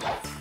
Yes.